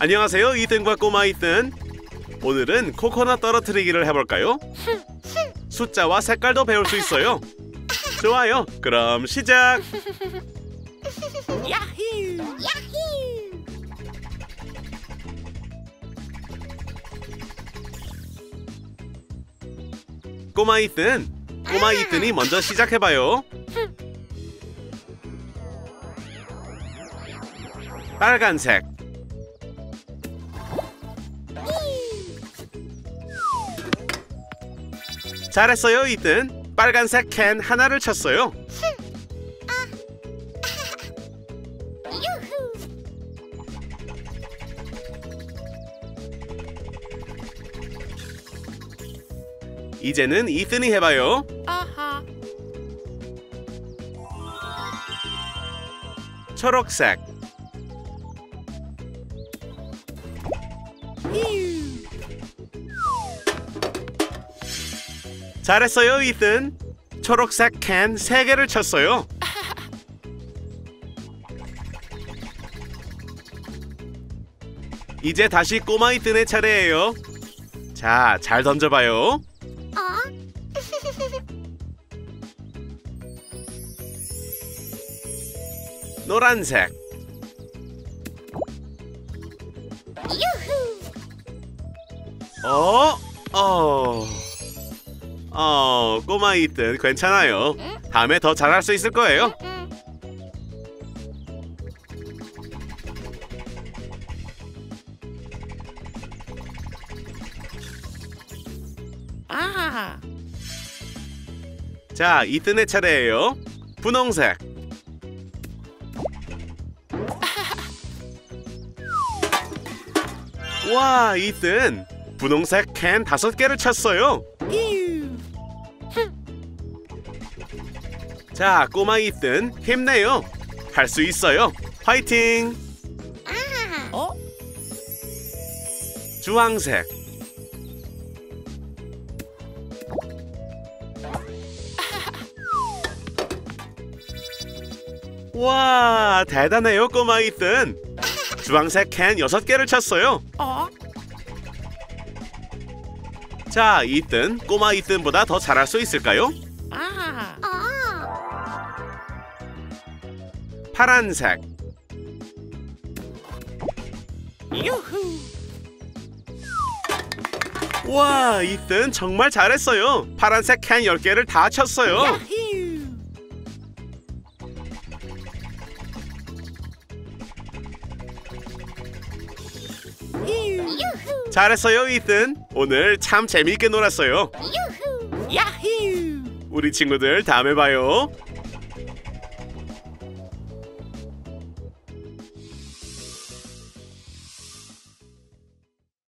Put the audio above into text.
안녕하세요 이든과 꼬마 이든. 오늘은 코코넛 떨어뜨리기를 해볼까요? 숫자와 색깔도 배울 수 있어요. 좋아요. 그럼 시작. 야히! 꼬마 이든. 꼬마 이든이 먼저 시작해봐요. 빨간색 잘했어요 이든. 빨간색 캔 하나를 쳤어요. 이제는 이든이 해봐요. 아하! 초록색 잘했어요 이든. 초록색 캔 세개를 쳤어요. 이제 다시 꼬마 이든의 차례예요. 자, 잘 던져봐요. 노란색. 어? 어... 어, 꼬마 이든 괜찮아요. 다음에 더 잘할 수 있을 거예요. 아하! 자, 이든의 차례예요. 분홍색. 와, 이든 분홍색 캔 다섯 개를 쳤어요. 자, 꼬마 이든 힘내요. 할 수 있어요. 화이팅! 어? 주황색. 와, 대단해요, 꼬마 이든. 주황색 캔 여섯 개를 쳤어요. 어? 자, 이든 꼬마 이든보다 더 잘할 수 있을까요? 파란색. 유후! 와, 이든 정말 잘했어요. 파란색 캔 10개를 다 쳤어요. 야히! 잘했어요, 이든. 오늘 참 재미있게 놀았어요. 야히! 우리 친구들 다음에 봐요.